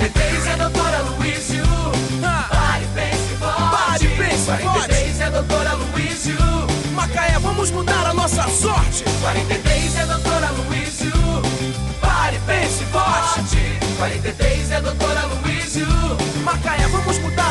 43 é doutora Luísio. Pare, pense, vote. Pare, pense, 43 é doutora Luísio. Macaé, vamos mudar a nossa sorte. 43 é doutora Luísio. Pare, pense, vote. 43 é doutora Luísio. Macaé, vamos mudar.